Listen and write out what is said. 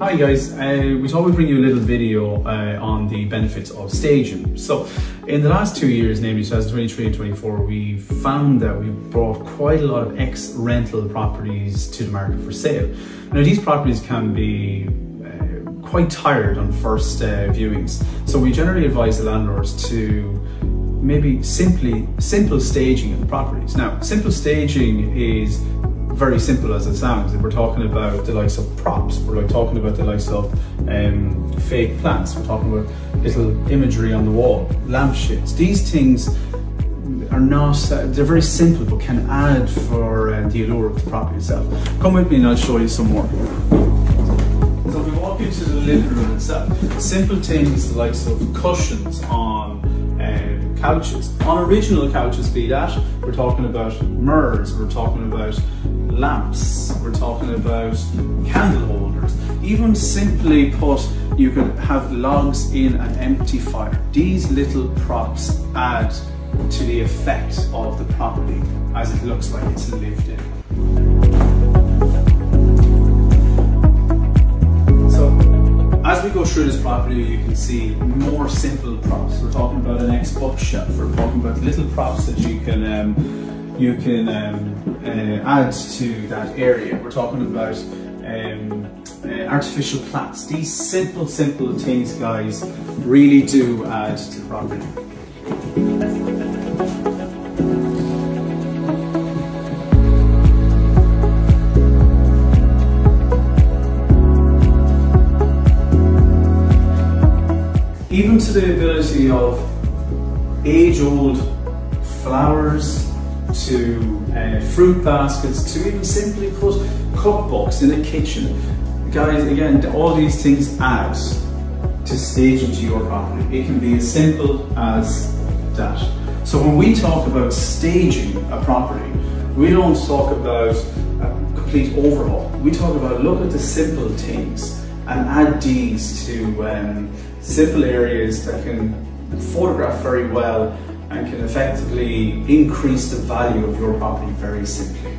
Hi guys, uh, we thought we'd bring you a little video uh, on the benefits of staging. So in the last two years, namely 2023 and 24, we found that we brought quite a lot of ex-rental properties to the market for sale. Now these properties can be uh, quite tired on first uh, viewings. So we generally advise the landlords to maybe simply simple staging of the properties. Now simple staging is very simple as it sounds. If we're talking about the likes of props, we're like talking about the likes of um, fake plants, we're talking about little imagery on the wall, lampshades. These things are not, they're very simple but can add for uh, the allure of the property itself. Come with me and I'll show you some more. So we walk into the living room itself, simple things the likes of cushions on couches, on original couches be that, we're talking about mirrors, we're talking about lamps, we're talking about candle holders, even simply put, you could have logs in an empty fire. These little props add to the effect of the property as it looks like it's lived in. Through this property, you can see more simple props. We're talking about an X bookshelf. We're talking about little props that you can um, you can um, uh, add to that area. We're talking about um, uh, artificial plants. These simple, simple things, guys, really do add to the property. Even to the ability of age-old flowers, to uh, fruit baskets, to even simply put cookbooks in the kitchen. Guys, again, all these things add to staging your property. It can be as simple as that. So when we talk about staging a property, we don't talk about a complete overhaul. We talk about look at the simple things and add these to um, simple areas that can photograph very well and can effectively increase the value of your property very simply.